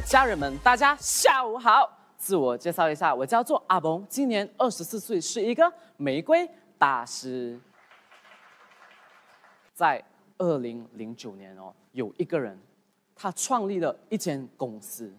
家人们，大家下午好。自我介绍一下，我叫做阿崩，今年二十四岁，是一个玫瑰大师。在二零零九年哦，有一个人，他创立了一间公司。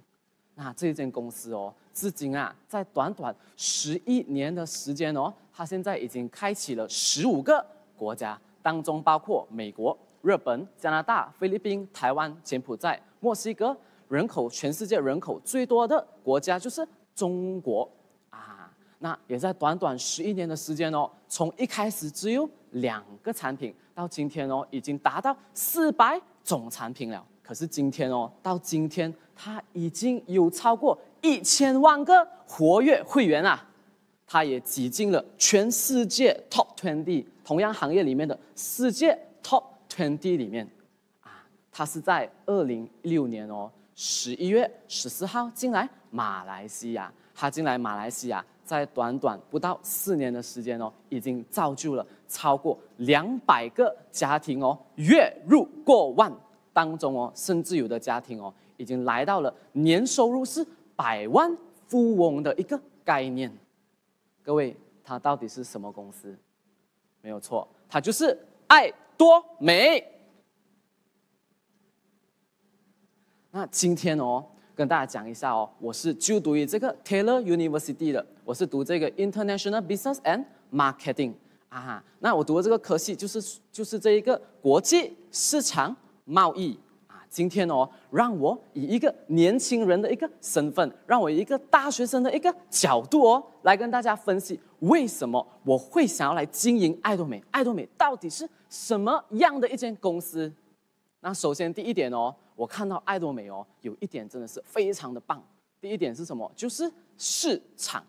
那这一间公司哦，至今啊，在短短十一年的时间哦，他现在已经开启了十五个国家，当中包括美国、日本、加拿大、菲律宾、台湾、柬埔寨、墨西哥。人口全世界人口最多的国家就是中国啊。那也在短短十一年的时间哦，从一开始只有两个产品，到今天哦，已经达到四百种产品了。可是今天哦，到今天它已经有超过一千万个活跃会员啊。它也挤进了全世界 Top Twenty 同样行业里面的世界 Top Twenty 里面啊。它是在二零一六年哦。十一月十四号进来马来西亚，他进来马来西亚，在短短不到四年的时间哦，已经造就了超过两百个家庭哦，月入过万当中哦，甚至有的家庭哦，已经来到了年收入是百万富翁的一个概念。各位，他到底是什么公司？没有错，他就是爱多美。那今天哦，跟大家讲一下哦，我是就读于这个 Taylor University 的，我是读这个 International Business and Marketing 啊。那我读的这个科系就是就是这一个国际市场贸易啊。今天哦，让我以一个年轻人的一个身份，让我以一个大学生的一个角度哦，来跟大家分析为什么我会想要来经营爱多美。爱多美到底是什么样的一间公司？那首先第一点哦。我看到爱多美哦，有一点真的是非常的棒。第一点是什么？就是市场。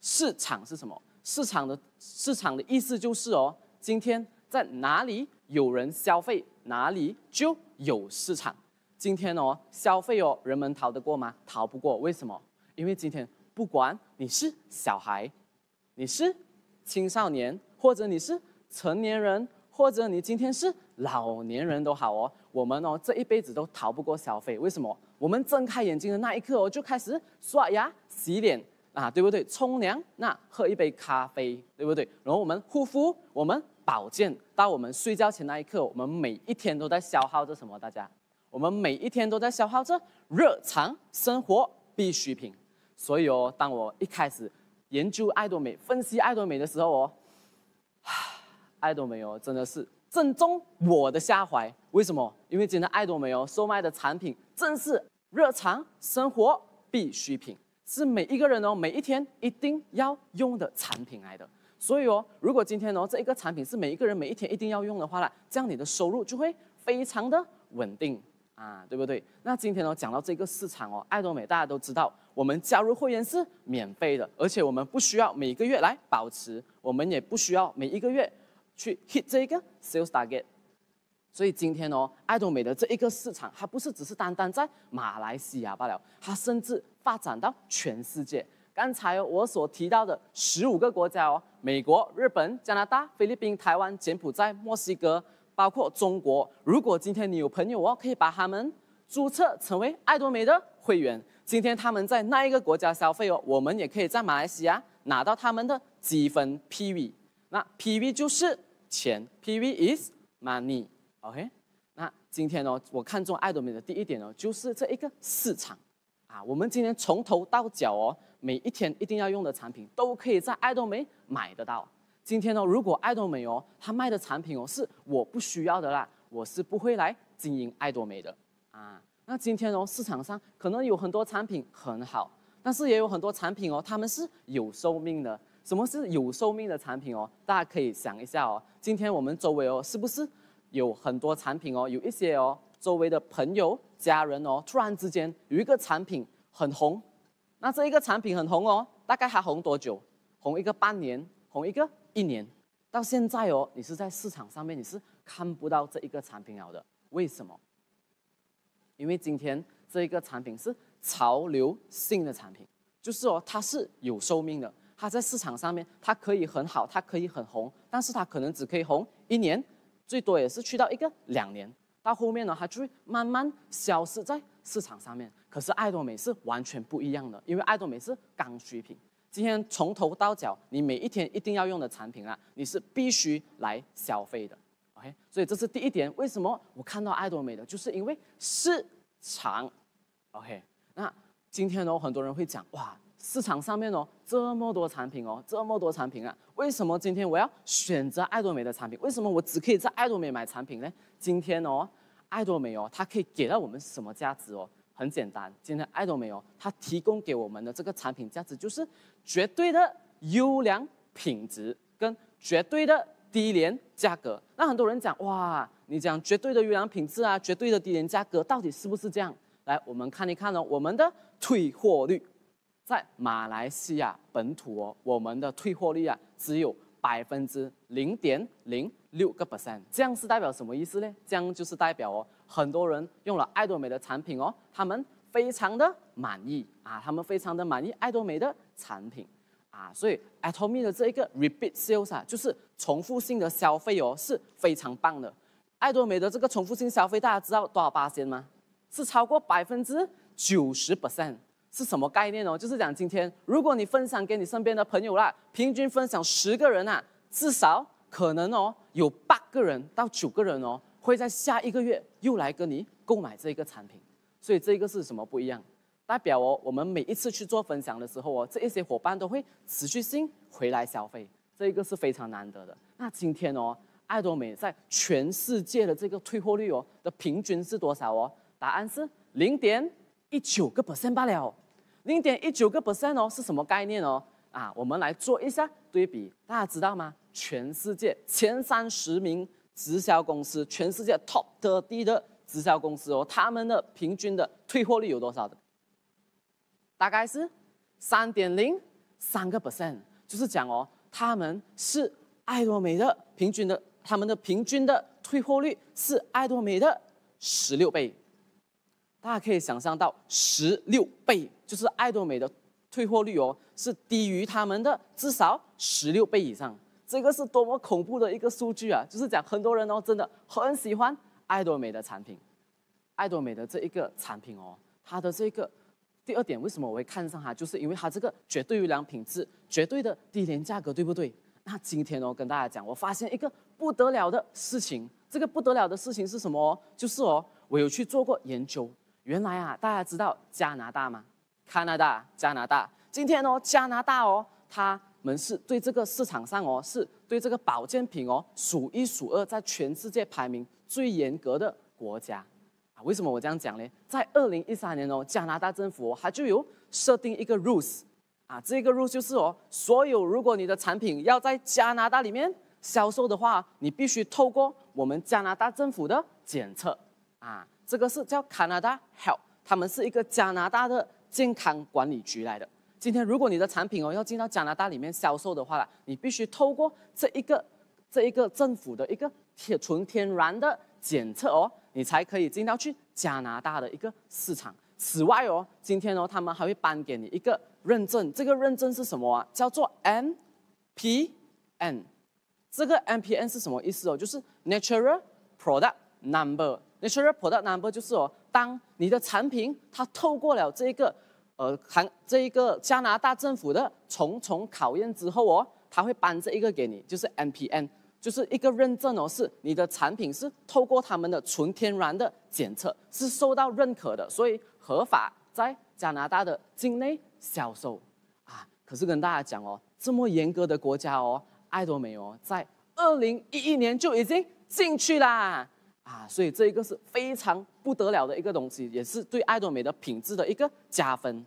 市场是什么？市场的市场的意思就是哦，今天在哪里有人消费，哪里就有市场。今天哦，消费哦，人们逃得过吗？逃不过。为什么？因为今天不管你是小孩，你是青少年，或者你是成年人。或者你今天是老年人都好哦，我们哦这一辈子都逃不过消费。为什么？我们睁开眼睛的那一刻哦，就开始刷牙、洗脸啊，对不对？冲凉，那喝一杯咖啡，对不对？然后我们护肤，我们保健，到我们睡觉前那一刻，我们每一天都在消耗着什么？大家，我们每一天都在消耗着日常生活必需品。所以哦，当我一开始研究爱多美、分析爱多美的时候哦。爱多美哦，真的是正中我的下怀。为什么？因为今天爱多美哦售卖的产品正是日常生活必需品，是每一个人哦每一天一定要用的产品来的。所以哦，如果今天哦这一个产品是每一个人每一天一定要用的话呢，这样你的收入就会非常的稳定啊，对不对？那今天呢讲到这个市场哦，爱多美大家都知道，我们加入会员是免费的，而且我们不需要每个月来保持，我们也不需要每一个月。去 hit 这一个 sales target，所以今天哦，爱多美的这一个市场，它不是只是单单在马来西亚罢了，它甚至发展到全世界。刚才我所提到的十五个国家哦，美国、日本、加拿大、菲律宾、台湾、柬埔寨、墨西哥，包括中国。如果今天你有朋友哦，可以把他们注册成为爱多美的会员。今天他们在那一个国家消费哦，我们也可以在马来西亚拿到他们的积分 PV。那 PV 就是。钱，PV is money，OK？那今天呢，我看中爱多美的第一点呢，就是这一个市场啊。我们今天从头到脚哦，每一天一定要用的产品，都可以在爱多美买得到。今天呢，如果爱多美哦，它卖的产品哦是我不需要的啦，我是不会来经营爱多美的啊。那今天哦，市场上可能有很多产品很好，但是也有很多产品哦，他们是有寿命的。什么是有寿命的产品哦？大家可以想一下哦。今天我们周围哦，是不是有很多产品哦？有一些哦，周围的朋友、家人哦，突然之间有一个产品很红，那这一个产品很红哦，大概还红多久？红一个半年，红一个一年，到现在哦，你是在市场上面你是看不到这一个产品了的。为什么？因为今天这一个产品是潮流性的产品，就是哦，它是有寿命的。它在市场上面，它可以很好，它可以很红，但是它可能只可以红一年，最多也是去到一个两年。到后面呢，它就会慢慢消失在市场上面。可是爱多美是完全不一样的，因为爱多美是刚需品。今天从头到脚，你每一天一定要用的产品啊，你是必须来消费的。OK，所以这是第一点。为什么我看到爱多美的，就是因为市场。OK，那今天呢，很多人会讲哇。市场上面哦，这么多产品哦，这么多产品啊，为什么今天我要选择爱多美的产品？为什么我只可以在爱多美买产品呢？今天哦，爱多美哦，它可以给到我们什么价值哦？很简单，今天爱多美哦，它提供给我们的这个产品价值就是绝对的优良品质跟绝对的低廉价格。那很多人讲哇，你讲绝对的优良品质啊，绝对的低廉价格，到底是不是这样？来，我们看一看哦，我们的退货率。在马来西亚本土哦，我们的退货率啊只有百分之零点零六个 percent，这样是代表什么意思呢？这样就是代表哦，很多人用了爱多美的产品哦，他们非常的满意啊，他们非常的满意爱多美的产品啊，所以 Atomy 的这一个 repeat sales 啊，就是重复性的消费哦，是非常棒的。爱多美的这个重复性消费，大家知道多少八千吗？是超过百分之九十 percent。是什么概念哦？就是讲今天，如果你分享给你身边的朋友啦，平均分享十个人啊，至少可能哦，有八个人到九个人哦，会在下一个月又来跟你购买这个产品。所以这个是什么不一样？代表哦，我们每一次去做分享的时候哦，这一些伙伴都会持续性回来消费，这一个是非常难得的。那今天哦，爱多美在全世界的这个退货率哦的平均是多少哦？答案是零点一九个 percent 罢了。零点一九个 percent 哦，是什么概念哦？啊，我们来做一下对比，大家知道吗？全世界前三十名直销公司，全世界 top 的低的直销公司哦，他们的平均的退货率有多少的？大概是三点零三个 percent，就是讲哦，他们是爱多美的平均的，他们的平均的退货率是爱多美的十六倍。大家可以想象到，十六倍就是爱多美的退货率哦，是低于他们的至少十六倍以上。这个是多么恐怖的一个数据啊！就是讲很多人哦，真的很喜欢爱多美的产品。爱多美的这一个产品哦，它的这个第二点，为什么我会看上它？就是因为它这个绝对优良品质、绝对的低廉价格，对不对？那今天哦，跟大家讲，我发现一个不得了的事情。这个不得了的事情是什么？就是哦，我有去做过研究。原来啊，大家知道加拿大吗？加拿大，加拿大。今天哦，加拿大哦，他们是对这个市场上哦，是对这个保健品哦，数一数二，在全世界排名最严格的国家啊。为什么我这样讲呢？在二零一三年哦，加拿大政府哦，它就有设定一个 rules 啊，这个 rules 就是哦，所有如果你的产品要在加拿大里面销售的话，你必须透过我们加拿大政府的检测啊。这个是叫 Canada Health，他们是一个加拿大的健康管理局来的。今天如果你的产品哦要进到加拿大里面销售的话你必须透过这一个这一个政府的一个天纯天然的检测哦，你才可以进到去加拿大的一个市场。此外哦，今天哦他们还会颁给你一个认证，这个认证是什么啊？叫做 M P N，。这个 M P N 是什么意思哦？就是 Natural Product Number。Natural Product Number 就是哦，当你的产品它透过了这个呃含这一个加拿大政府的重重考验之后哦，它会颁这一个给你，就是 NPN，就是一个认证哦，是你的产品是透过他们的纯天然的检测是受到认可的，所以合法在加拿大的境内销售啊。可是跟大家讲哦，这么严格的国家哦，爱多美哦，在二零一一年就已经进去啦。啊，所以这一个是非常不得了的一个东西，也是对爱多美的品质的一个加分。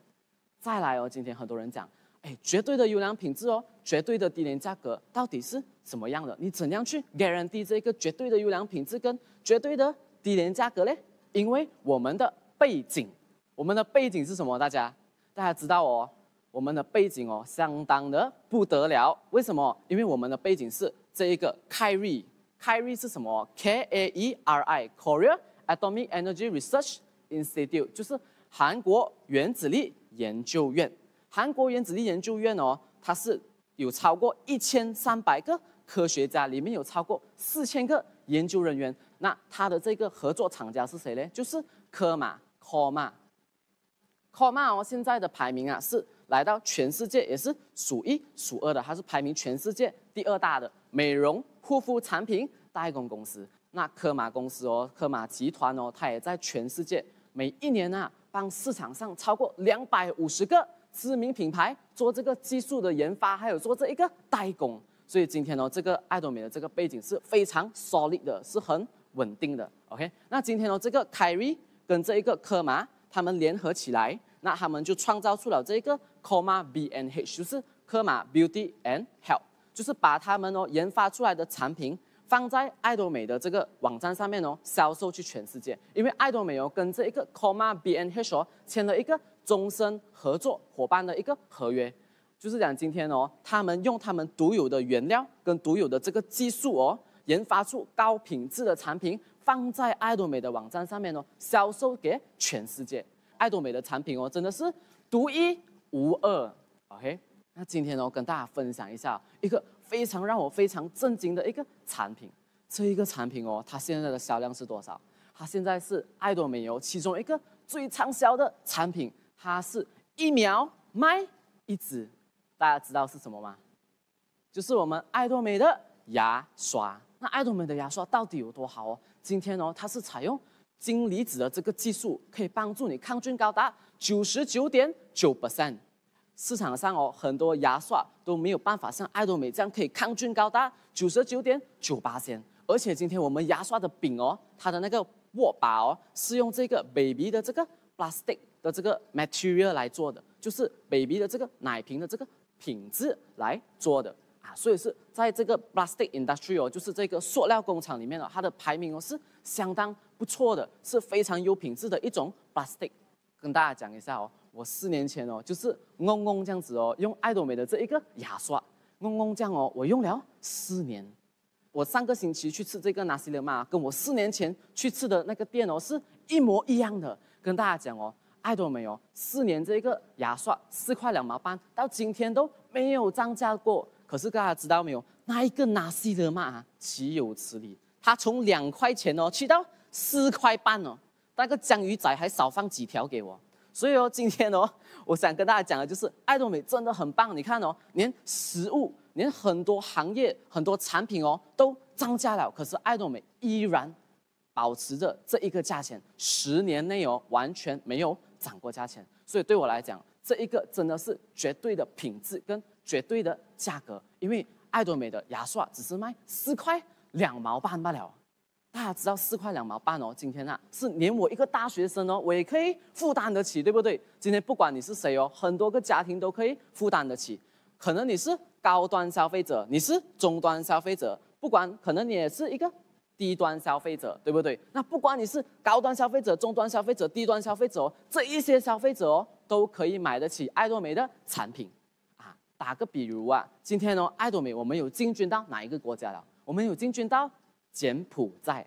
再来哦，今天很多人讲，哎，绝对的优良品质哦，绝对的低廉价格，到底是什么样的？你怎样去 guarantee 这个绝对的优良品质跟绝对的低廉价格呢？因为我们的背景，我们的背景是什么？大家，大家知道哦，我们的背景哦，相当的不得了。为什么？因为我们的背景是这一个 Kyrie。Kari 是什么？K A E R I，Korea Atomic Energy Research Institute，就是韩国原子力研究院。韩国原子力研究院哦，它是有超过一千三百个科学家，里面有超过四千个研究人员。那它的这个合作厂家是谁呢？就是科马 c o m a c o m a 哦，现在的排名啊是来到全世界也是数一数二的，它是排名全世界第二大的美容护肤产品代工公司。那科马公司哦，科马集团哦，它也在全世界每一年啊，帮市场上超过两百五十个知名品牌做这个技术的研发，还有做这一个代工。所以今天呢，这个爱多美的这个背景是非常 solid 的，是很稳定的。OK，那今天呢，这个凯瑞跟这一个科马他们联合起来，那他们就创造出了这个 Coma B N H，就是科马 Beauty and Health，就是把他们哦研发出来的产品放在爱多美的这个网站上面哦，销售去全世界。因为爱多美哦跟这一个 Coma B N H 哦签了一个终身合作伙伴的一个合约。就是讲今天哦，他们用他们独有的原料跟独有的这个技术哦，研发出高品质的产品，放在爱多美的网站上面哦，销售给全世界。爱多美的产品哦，真的是独一无二。OK，那今天呢哦，跟大家分享一下一个非常让我非常震惊的一个产品。这一个产品哦，它现在的销量是多少？它现在是爱多美哦其中一个最畅销的产品，它是一秒卖一支。大家知道是什么吗？就是我们爱多美的牙刷。那爱多美的牙刷到底有多好哦？今天哦，它是采用金离子的这个技术，可以帮助你抗菌高达九十九点九 percent。市场上哦，很多牙刷都没有办法像爱多美这样可以抗菌高达九十九点九八千。而且今天我们牙刷的柄哦，它的那个握把哦，是用这个 baby 的这个 plastic 的这个 material 来做的，就是 baby 的这个奶瓶的这个。品质来做的啊，所以是在这个 plastic industry 哦，就是这个塑料工厂里面哦，它的排名哦是相当不错的，是非常有品质的一种 plastic。跟大家讲一下哦，我四年前哦，就是嗡嗡这样子哦，用爱多美的这一个牙刷，嗡嗡这样哦，我用了四年。我上个星期去吃这个 nasi lema 跟我四年前去吃的那个店哦是一模一样的。跟大家讲哦。爱多美哦，四年这个牙刷四块两毛半，到今天都没有涨价过。可是大家知道没有？那一个纳西德玛岂有此理？它从两块钱哦，去到四块半哦。那个江鱼仔还少放几条给我。所以哦，今天哦，我想跟大家讲的就是，爱多美真的很棒。你看哦，连食物，连很多行业、很多产品哦，都涨价了。可是爱多美依然保持着这一个价钱，十年内哦，完全没有。涨过价钱，所以对我来讲，这一个真的是绝对的品质跟绝对的价格。因为爱多美的牙刷只是卖四块两毛半罢了。大家知道四块两毛半哦，今天啊是连我一个大学生哦，我也可以负担得起，对不对？今天不管你是谁哦，很多个家庭都可以负担得起。可能你是高端消费者，你是中端消费者，不管可能你也是一个。低端消费者对不对？那不管你是高端消费者、中端消费者、低端消费者哦，这一些消费者哦，都可以买得起爱多美的产品。打个比如啊，今天呢，爱多美我们有进军到哪一个国家了？我们有进军到柬埔寨。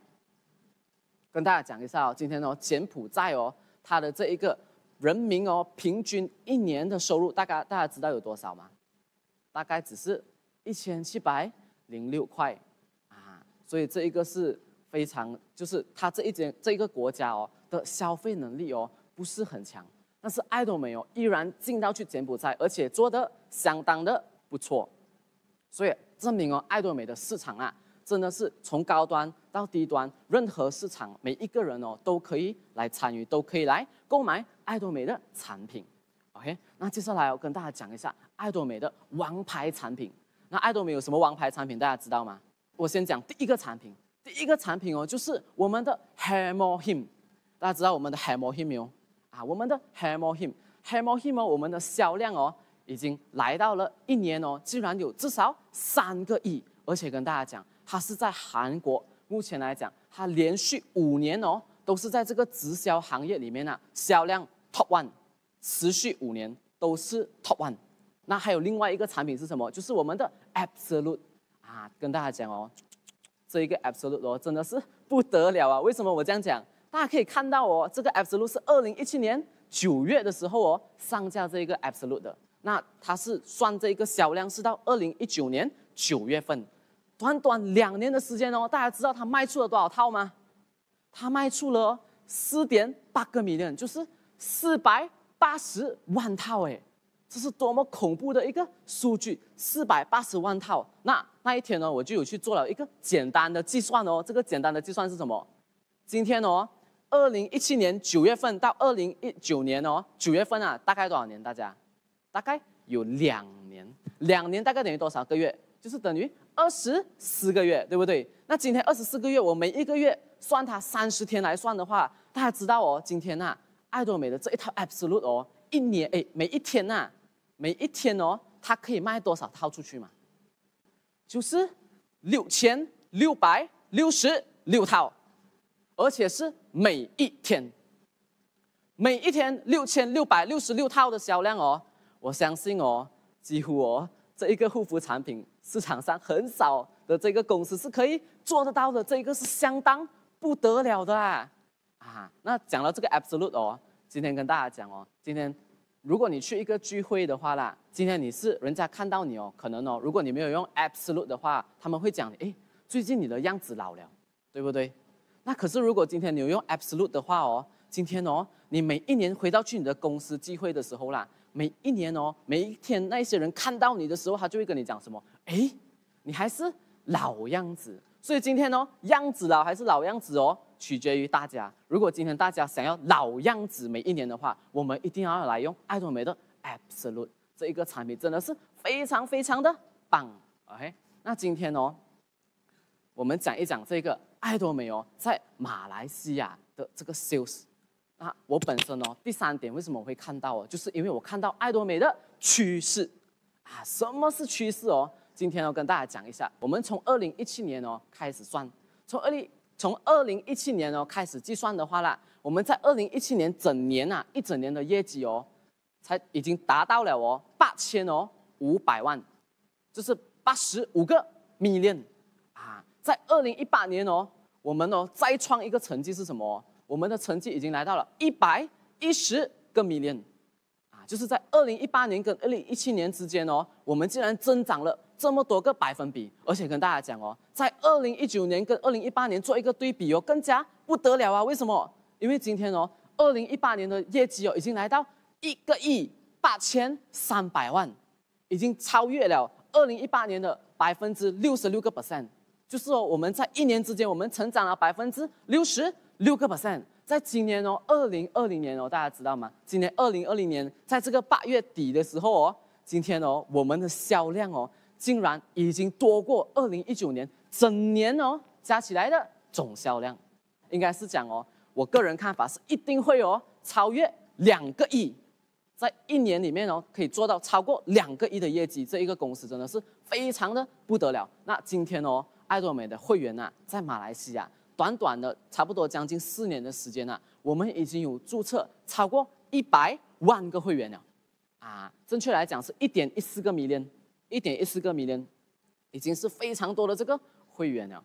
跟大家讲一下哦，今天呢，柬埔寨哦，它的这一个人民哦，平均一年的收入大概大家知道有多少吗？大概只是一千七百零六块啊。所以这一个是非常，就是他这一间这一个国家哦的消费能力哦不是很强，但是爱多美哦依然进到去柬埔寨，而且做的相当的不错，所以证明哦爱多美的市场啊真的是从高端到低端，任何市场每一个人哦都可以来参与，都可以来购买爱多美的产品。OK，那接下来我跟大家讲一下爱多美的王牌产品。那爱多美有什么王牌产品？大家知道吗？我先讲第一个产品，第一个产品哦，就是我们的 h a m o h i m。大家知道我们的 h a m o h i m 没有？啊，我们的 h a m o h i m h a m o h i m 哦，我们的销量哦，已经来到了一年哦，竟然有至少三个亿。而且跟大家讲，它是在韩国，目前来讲，它连续五年哦，都是在这个直销行业里面啊，销量 Top One，持续五年都是 Top One。那还有另外一个产品是什么？就是我们的 Absolute。啊，跟大家讲哦，这一个 Absolute 哦，真的是不得了啊！为什么我这样讲？大家可以看到哦，这个 Absolute 是二零一七年九月的时候哦上架这一个 Absolute 的，那它是算这个销量是到二零一九年九月份，短短两年的时间哦，大家知道它卖出了多少套吗？它卖出了四点八个 million，就是四百八十万套哎，这是多么恐怖的一个数据！四百八十万套。那那一天呢，我就有去做了一个简单的计算哦。这个简单的计算是什么？今天哦，二零一七年九月份到二零一九年哦，九月份啊，大概多少年？大家大概有两年，两年大概等于多少个月？就是等于二十四个月，对不对？那今天二十四个月，我每一个月算它三十天来算的话，大家知道哦，今天呐，爱多美的这一套 Absolute 哦，一年哎，每一天呐，每一天哦，它可以卖多少套出去嘛？就是六千六百六十六套，而且是每一天，每一天六千六百六十六套的销量哦，我相信哦，几乎哦。这一个护肤产品市场上很少的这个公司是可以做得到的，这一个是相当不得了的啊！啊，那讲到这个 absolute 哦，今天跟大家讲哦，今天如果你去一个聚会的话啦，今天你是人家看到你哦，可能哦，如果你没有用 absolute 的话，他们会讲，哎，最近你的样子老了，对不对？那可是如果今天你有用 absolute 的话哦，今天哦，你每一年回到去你的公司聚会的时候啦。每一年哦，每一天那些人看到你的时候，他就会跟你讲什么？哎，你还是老样子。所以今天哦，样子老还是老样子哦，取决于大家。如果今天大家想要老样子每一年的话，我们一定要来用爱多美的 Absolute 这一个产品，真的是非常非常的棒。OK，那今天哦，我们讲一讲这个爱多美哦，在马来西亚的这个 sales。那我本身哦，第三点为什么我会看到哦？就是因为我看到爱多美的趋势啊。什么是趋势哦？今天要跟大家讲一下。我们从二零一七年哦开始算，从二零从二零一七年哦开始计算的话啦，我们在二零一七年整年啊一整年的业绩哦，才已经达到了哦八千哦五百万，就是八十五个 million 啊。在二零一八年哦，我们哦再创一个成绩是什么？我们的成绩已经来到了一百一十个 million，啊，就是在二零一八年跟二零一七年之间哦，我们竟然增长了这么多个百分比，而且跟大家讲哦，在二零一九年跟二零一八年做一个对比哦，更加不得了啊！为什么？因为今天哦，二零一八年的业绩哦，已经来到一个亿八千三百万，已经超越了二零一八年的百分之六十六个 percent，就是哦，我们在一年之间，我们成长了百分之六十。六个 percent，在今年哦，二零二零年哦，大家知道吗？今年二零二零年，在这个八月底的时候哦，今天哦，我们的销量哦，竟然已经多过二零一九年整年哦加起来的总销量，应该是讲哦，我个人看法是一定会哦超越两个亿，在一年里面哦可以做到超过两个亿的业绩，这一个公司真的是非常的不得了。那今天哦，爱多美的会员呐，在马来西亚。短短的差不多将近四年的时间呢，我们已经有注册超过一百万个会员了，啊，正确来讲是一点一四个 million，一点一四个 million，已经是非常多的这个会员了。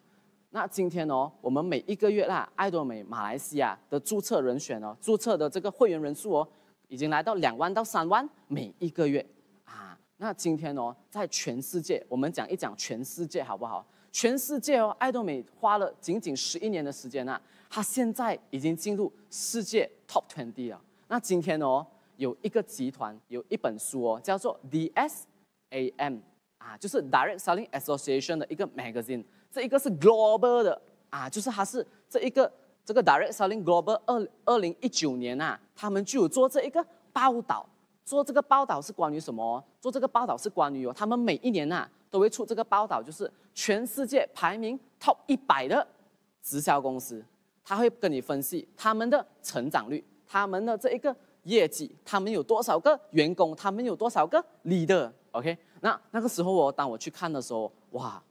那今天哦，我们每一个月啦，爱多美马来西亚的注册人选哦，注册的这个会员人数哦，已经来到两万到三万每一个月，啊，那今天哦，在全世界，我们讲一讲全世界好不好？全世界哦，爱多美花了仅仅十一年的时间呐，它现在已经进入世界 top twenty 了。那今天哦，有一个集团有一本书哦，叫做 DSAM 啊，就是 Direct Selling Association 的一个 magazine。这一个是 global 的啊，就是它是这一个这个 Direct Selling Global 二二零一九年呐，他们就有做这一个报道。做这个报道是关于什么？做这个报道是关于哦，他们每一年呐。都会出这个报道，就是全世界排名 top 一百的直销公司，他会跟你分析他们的成长率、他们的这一个业绩、他们有多少个员工、他们有多少个 leader。OK，那那个时候我当我去看的时候，哇，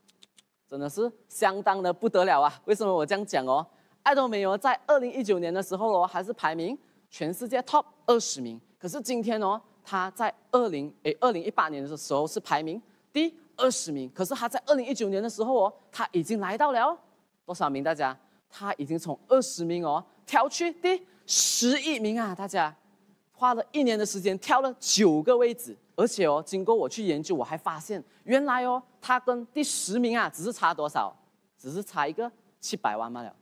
真的是相当的不得了啊！为什么我这样讲哦？爱多美哦，在二零一九年的时候哦，还是排名全世界 top 二十名，可是今天哦，他在二零诶二零一八年的时候是排名第。二十名，可是他在二零一九年的时候哦，他已经来到了多少名？大家，他已经从二十名哦跳去第十一名啊！大家花了一年的时间跳了九个位置，而且哦，经过我去研究，我还发现原来哦，他跟第十名啊只是差多少？只是差一个七百万罢了。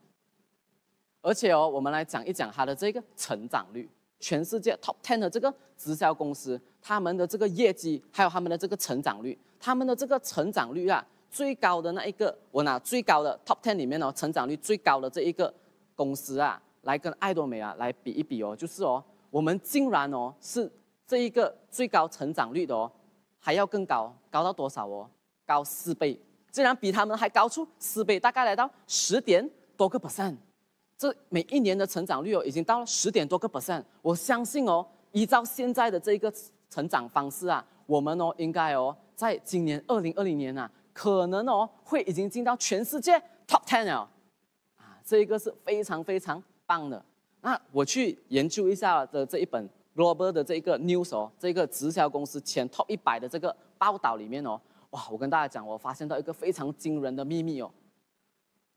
而且哦，我们来讲一讲他的这个成长率。全世界 top ten 的这个直销公司，他们的这个业绩还有他们的这个成长率，他们的这个成长率啊，最高的那一个，我拿最高的 top ten 里面哦，成长率最高的这一个公司啊，来跟爱多美啊来比一比哦，就是哦，我们竟然哦是这一个最高成长率的哦，还要更高，高到多少哦？高四倍，竟然比他们还高出四倍，大概来到十点多个 percent。这每一年的成长率哦，已经到了十点多个 percent。我相信哦，依照现在的这个成长方式啊，我们哦应该哦，在今年二零二零年啊，可能哦会已经进到全世界 top ten 了，啊，这一个是非常非常棒的。那我去研究一下的这一本 global 的这个 news 哦，这个直销公司前 top 一百的这个报道里面哦，哇，我跟大家讲，我发现到一个非常惊人的秘密哦。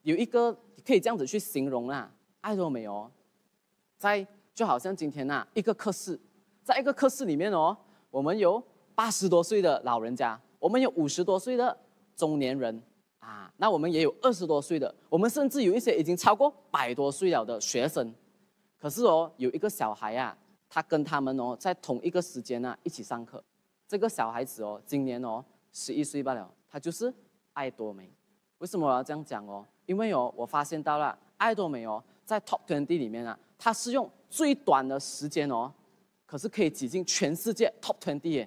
有一个可以这样子去形容啊，爱多美哦，在就好像今天呐，一个科室，在一个科室里面哦，我们有八十多岁的老人家，我们有五十多岁的中年人啊，那我们也有二十多岁的，我们甚至有一些已经超过百多岁了的学生，可是哦，有一个小孩啊，他跟他们哦在同一个时间呢一起上课，这个小孩子哦，今年哦十一岁罢了，他就是爱多美，为什么我要这样讲哦？因为哦，我发现到了爱多美哦，在 Top Twenty 里面啊，它是用最短的时间哦，可是可以挤进全世界 Top Twenty。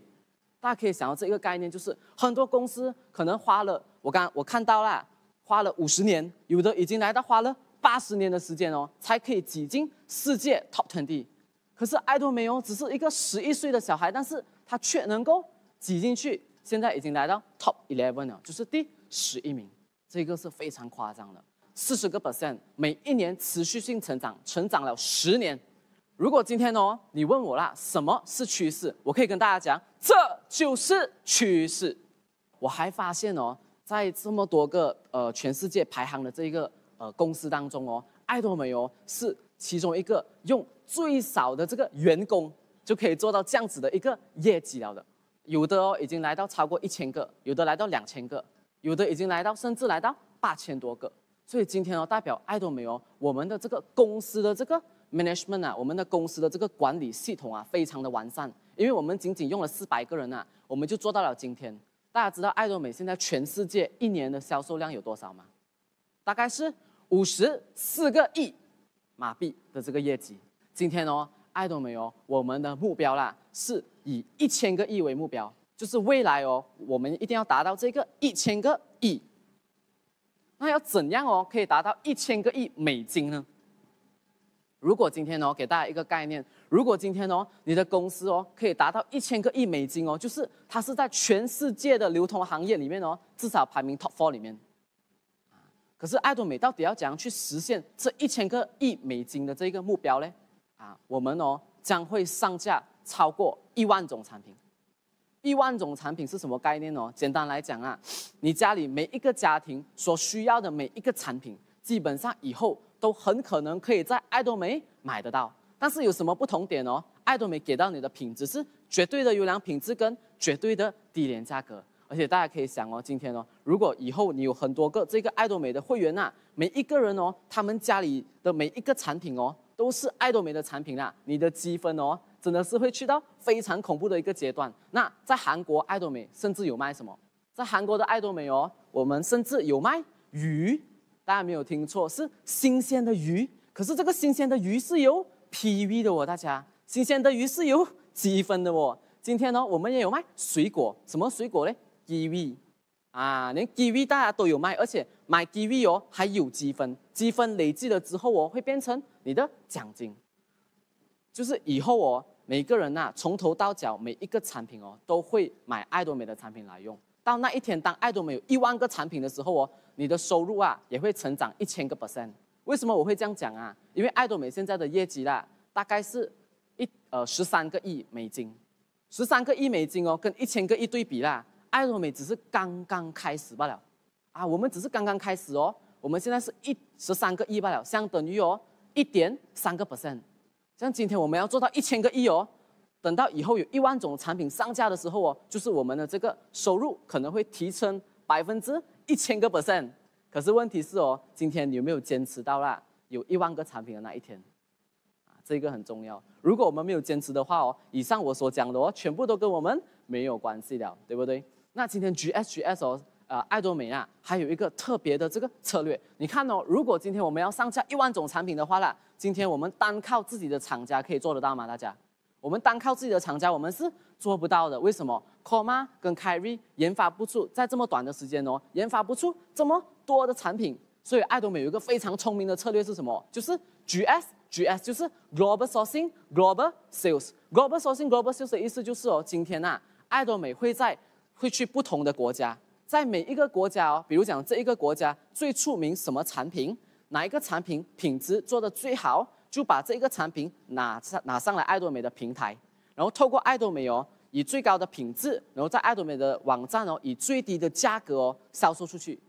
大家可以想到这一个概念，就是很多公司可能花了，我刚我看到了，花了五十年，有的已经来到花了八十年的时间哦，才可以挤进世界 Top Twenty。可是爱多美哦，只是一个十一岁的小孩，但是他却能够挤进去，现在已经来到 Top Eleven 了，就是第十一名。这个是非常夸张的，四十个 percent，每一年持续性成长，成长了十年。如果今天哦，你问我啦，什么是趋势？我可以跟大家讲，这就是趋势。我还发现哦，在这么多个呃全世界排行的这一个呃公司当中哦，爱多美哦是其中一个用最少的这个员工就可以做到这样子的一个业绩了的。有的哦已经来到超过一千个，有的来到两千个。有的已经来到，甚至来到八千多个，所以今天哦，代表爱多美哦，我们的这个公司的这个 management 啊，我们的公司的这个管理系统啊，非常的完善。因为我们仅仅用了四百个人啊，我们就做到了今天。大家知道爱多美现在全世界一年的销售量有多少吗？大概是五十四个亿马币的这个业绩。今天哦，爱多美哦，我们的目标啦，是以一千个亿为目标。就是未来哦，我们一定要达到这个一千个亿。那要怎样哦，可以达到一千个亿美金呢？如果今天哦，给大家一个概念，如果今天哦，你的公司哦，可以达到一千个亿美金哦，就是它是在全世界的流通行业里面哦，至少排名 top four 里面。可是爱多美到底要怎样去实现这一千个亿美金的这个目标呢？啊，我们哦将会上架超过一万种产品。亿万种产品是什么概念哦？简单来讲啊，你家里每一个家庭所需要的每一个产品，基本上以后都很可能可以在爱多美买得到。但是有什么不同点哦？爱多美给到你的品质是绝对的优良品质跟绝对的低廉价格。而且大家可以想哦，今天哦，如果以后你有很多个这个爱多美的会员呐，每一个人哦，他们家里的每一个产品哦，都是爱多美的产品啦，你的积分哦。真的是会去到非常恐怖的一个阶段。那在韩国，爱多美甚至有卖什么？在韩国的爱多美哦，我们甚至有卖鱼。大家没有听错，是新鲜的鱼。可是这个新鲜的鱼是有 PV 的哦，大家，新鲜的鱼是有积分的哦。今天呢，我们也有卖水果，什么水果呢？GV 啊，连 GV 大家都有卖，而且买 GV 哦还有积分，积分累积了之后哦，会变成你的奖金。就是以后哦。每个人呐，从头到脚每一个产品哦，都会买爱多美的产品来用。到那一天，当爱多美有一万个产品的时候哦，你的收入啊也会成长一千个 percent。为什么我会这样讲啊？因为爱多美现在的业绩啦，大概是一呃十三个亿美金，十三个亿美金哦，跟一千个亿对比啦，爱多美只是刚刚开始罢了。啊，我们只是刚刚开始哦，我们现在是一十三个亿罢了，相等于哦一点三个 percent。像今天我们要做到一千个亿哦，等到以后有一万种产品上架的时候哦，就是我们的这个收入可能会提升百分之一千个 percent。可是问题是哦，今天你有没有坚持到啦？有一万个产品的那一天，啊，这个很重要。如果我们没有坚持的话哦，以上我所讲的哦，全部都跟我们没有关系了，对不对？那今天 GSGS 哦，呃，爱多美啊，还有一个特别的这个策略。你看哦，如果今天我们要上架一万种产品的话啦，今天我们单靠自己的厂家可以做得到吗？大家，我们单靠自己的厂家，我们是做不到的。为什么 c o m a 跟 k y r i 研发不出在这么短的时间哦，研发不出这么多的产品。所以爱多美有一个非常聪明的策略是什么？就是 GS，GS 就是 Global Sourcing，Global Sales，Global Sourcing，Global Sales 的意思就是哦，今天呐，爱多美会在会去不同的国家，在每一个国家哦，比如讲这一个国家最出名什么产品，哪一个产品品质做的最好，就把这一个产品拿上拿上来爱多美的平台，然后透过爱多美哦，以最高的品质，然后在爱多美的网站哦，以最低的价格哦销售出去，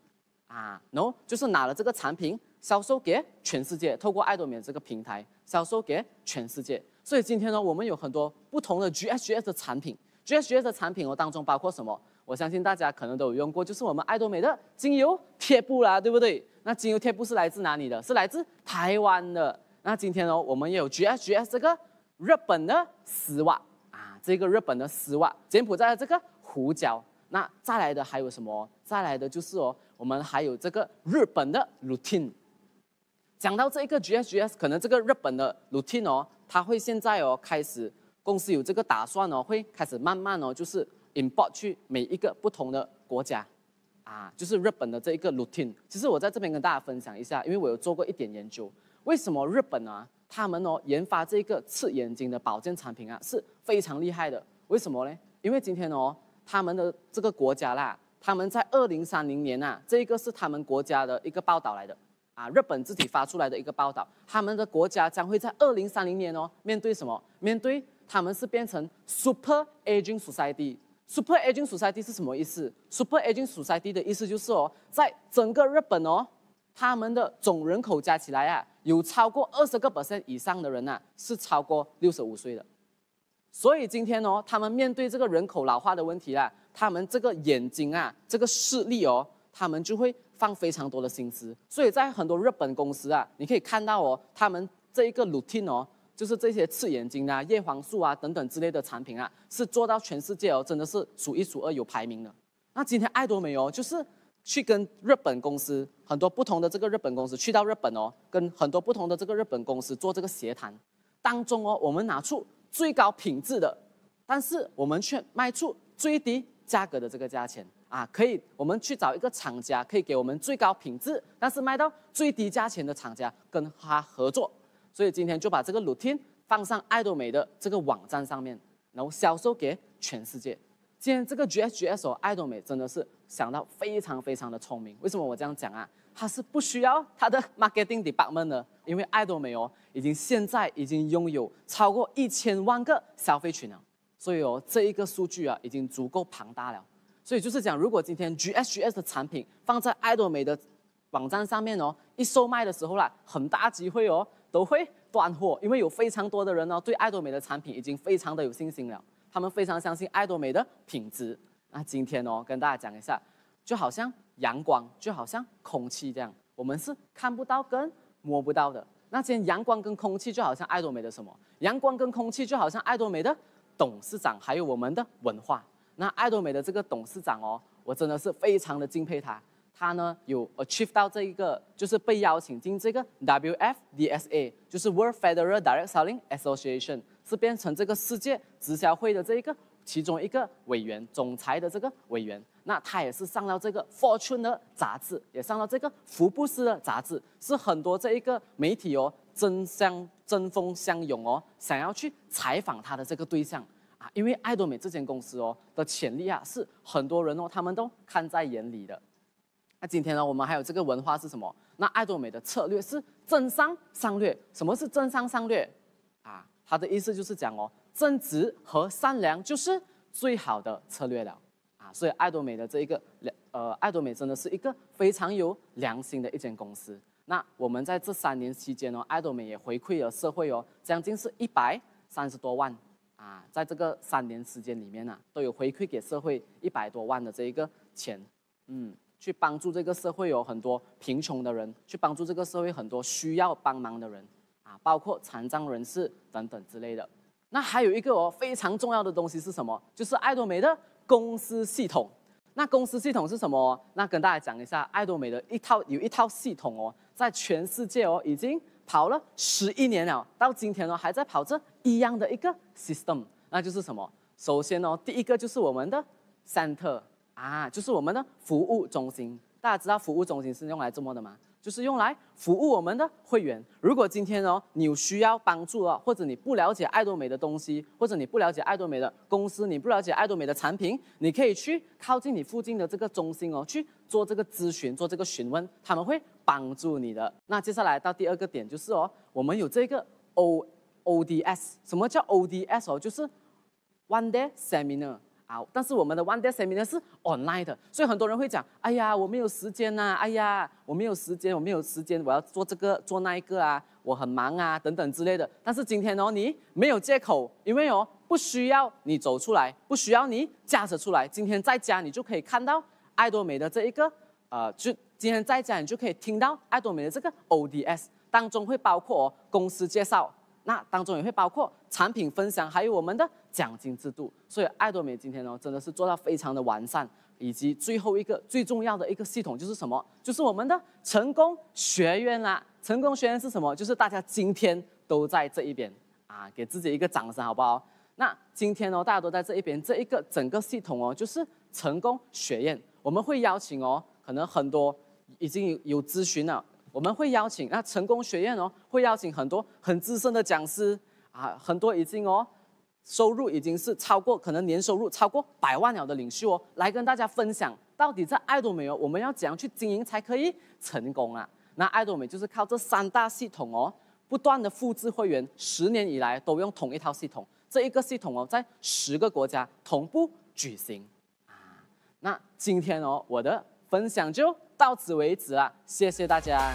啊，然后就是拿了这个产品销售给全世界，透过爱多美这个平台销售给全世界。所以今天呢，我们有很多不同的 GSGS 的产品。GSGS 的产品哦，当中包括什么？我相信大家可能都有用过，就是我们爱多美的精油贴布啦，对不对？那精油贴布是来自哪里的？是来自台湾的。那今天哦，我们也有 GSGS 这个日本的丝袜啊，这个日本的丝袜，柬埔寨的这个胡椒。那再来的还有什么？再来的就是哦，我们还有这个日本的 routine。讲到这一个 GSGS，可能这个日本的 routine 哦，它会现在哦开始。公司有这个打算哦，会开始慢慢哦，就是 import 去每一个不同的国家，啊，就是日本的这一个 routine。其实我在这边跟大家分享一下，因为我有做过一点研究，为什么日本啊，他们哦研发这个刺眼睛的保健产品啊是非常厉害的。为什么呢？因为今天哦，他们的这个国家啦，他们在二零三零年呐，这一个是他们国家的一个报道来的，啊，日本自己发出来的一个报道，他们的国家将会在二零三零年哦，面对什么？面对他们是变成 super aging society。Super aging society 是什么意思？super aging society 的意思就是哦，在整个日本哦，他们的总人口加起来啊，有超过二十个 percent 以上的人呐，是超过六十五岁的。所以今天哦，他们面对这个人口老化的问题啊，他们这个眼睛啊，这个视力哦，他们就会放非常多的心思。所以在很多日本公司啊，你可以看到哦，他们这一个 routine 哦。就是这些刺眼睛啊、叶黄素啊等等之类的产品啊，是做到全世界哦，真的是数一数二有排名的。那今天爱多美哦，就是去跟日本公司很多不同的这个日本公司去到日本哦，跟很多不同的这个日本公司做这个协谈，当中哦，我们拿出最高品质的，但是我们却卖出最低价格的这个价钱啊，可以我们去找一个厂家，可以给我们最高品质，但是卖到最低价钱的厂家跟他合作。所以今天就把这个 routine 放上爱多美的这个网站上面，然后销售给全世界。今天这个 GSGS 爱多美真的是想到非常非常的聪明。为什么我这样讲啊？它是不需要它的 marketing department 的，因为爱多美哦，已经现在已经拥有超过一千万个消费群了。所以哦，这一个数据啊，已经足够庞大了。所以就是讲，如果今天 GSGS 的产品放在爱多美的网站上面哦，一售卖的时候啦，很大机会哦。都会断货，因为有非常多的人呢，对爱多美的产品已经非常的有信心了。他们非常相信爱多美的品质。那今天哦，跟大家讲一下，就好像阳光，就好像空气这样，我们是看不到跟摸不到的。那今天阳光跟空气就好像爱多美的什么？阳光跟空气就好像爱多美的董事长，还有我们的文化。那爱多美的这个董事长哦，我真的是非常的敬佩他。他呢有 achieve 到这一个，就是被邀请进这个 WFDSA，就是 World Federal Direct Selling Association，是变成这个世界直销会的这一个其中一个委员，总裁的这个委员。那他也是上到这个 Fortune 的杂志，也上到这个福布斯的杂志，是很多这一个媒体哦争相争锋相拥哦，想要去采访他的这个对象啊，因为爱多美这间公司哦的潜力啊，是很多人哦他们都看在眼里的。今天呢，我们还有这个文化是什么？那爱多美的策略是正商商略。什么是正商商略？啊，它的意思就是讲哦，正直和善良就是最好的策略了。啊，所以爱多美的这一个良，呃，爱多美真的是一个非常有良心的一间公司。那我们在这三年期间呢，爱多美也回馈了社会哦，将近是一百三十多万。啊，在这个三年时间里面呢，都有回馈给社会一百多万的这一个钱。嗯。去帮助这个社会有很多贫穷的人，去帮助这个社会很多需要帮忙的人啊，包括残障人士等等之类的。那还有一个哦非常重要的东西是什么？就是爱多美的公司系统。那公司系统是什么？那跟大家讲一下，爱多美的一套有一套系统哦，在全世界哦已经跑了十一年了，到今天哦还在跑着一样的一个 system，那就是什么？首先哦，第一个就是我们的 center 啊，就是我们的服务中心。大家知道服务中心是用来做么的吗？就是用来服务我们的会员。如果今天哦你有需要帮助哦，或者你不了解爱多美的东西，或者你不了解爱多美的公司，你不了解爱多美的产品，你可以去靠近你附近的这个中心哦，去做这个咨询，做这个询问，他们会帮助你的。那接下来到第二个点就是哦，我们有这个 O O D S，什么叫 O D S 哦？就是 One Day Seminar。啊！但是我们的 One Day Seminar 是 online 的，所以很多人会讲：哎呀，我没有时间呐！哎呀，我没有时间，我没有时间，我要做这个做那一个啊，我很忙啊，等等之类的。但是今天哦，你没有借口，因为哦，不需要你走出来，不需要你驾车出来，今天在家你就可以看到爱多美的这一个，呃，就今天在家你就可以听到爱多美的这个 ODS 当中会包括哦公司介绍。那当中也会包括产品分享，还有我们的奖金制度。所以爱多美今天呢，真的是做到非常的完善。以及最后一个最重要的一个系统就是什么？就是我们的成功学院啦。成功学院是什么？就是大家今天都在这一边啊，给自己一个掌声好不好？那今天哦，大家都在这一边，这一个整个系统哦，就是成功学院。我们会邀请哦，可能很多已经有咨询了。我们会邀请那成功学院哦，会邀请很多很资深的讲师啊，很多已经哦收入已经是超过可能年收入超过百万了的领袖哦，来跟大家分享到底在爱多美哦，我们要怎样去经营才可以成功啊？那爱多美就是靠这三大系统哦，不断的复制会员，十年以来都用同一套系统，这一个系统哦，在十个国家同步举行啊。那今天哦，我的分享就。到此为止了，谢谢大家。